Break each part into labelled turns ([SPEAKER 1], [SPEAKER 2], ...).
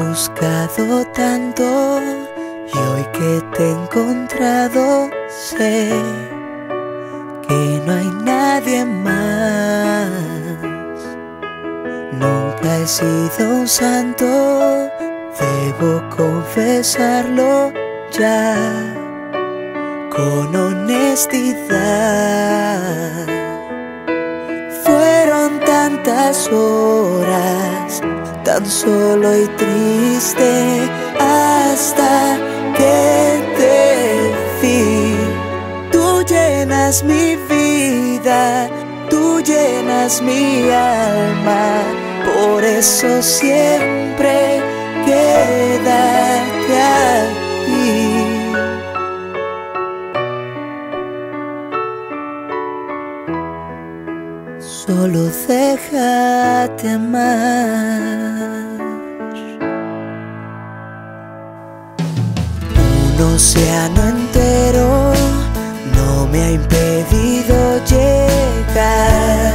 [SPEAKER 1] buscado tanto y hoy que te he encontrado sé que no hay nadie más. Nunca he sido un santo, debo confesarlo ya con honestidad. Fueron tantas horas tan solo y triste hasta que te vi. Tú llenas mi vida, tú llenas mi alma, por eso siempre quédate. Solo déjate amar. Un océano entero no me ha impedido llegar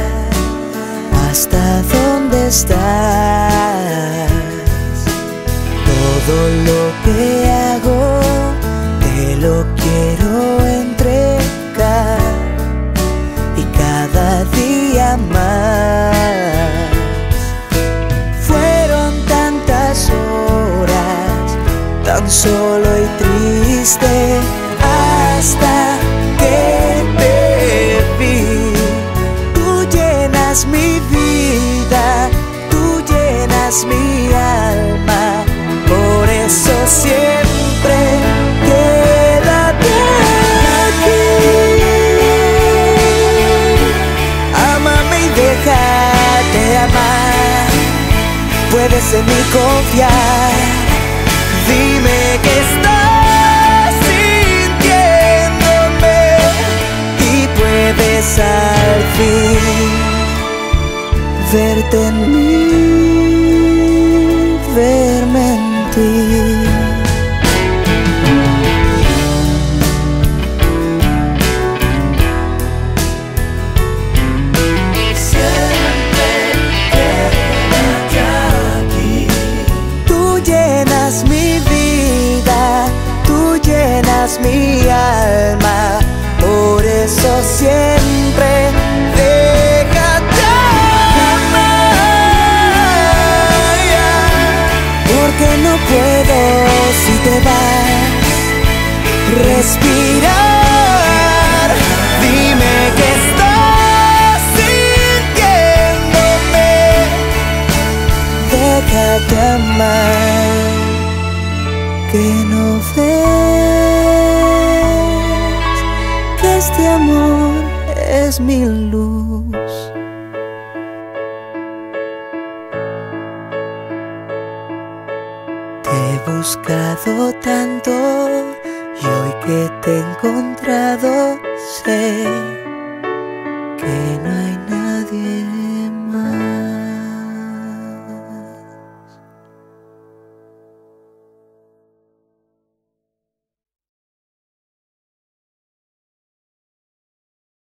[SPEAKER 1] hasta donde estás. Todo lo que tan solo y triste, hasta que te vi. Tú llenas mi vida, tú llenas mi alma, por eso siempre quédate aquí. Amame y déjate amar. Puedes en mí confiar. Puedes al fin verte en mí, verme en ti. Mi alma, por eso siempre puedo si te vas respirar. Dime que estás sintiéndome déjate amar, que no ves que este amor es mi luz. Buscado tanto y hoy que te he encontrado sé que no hay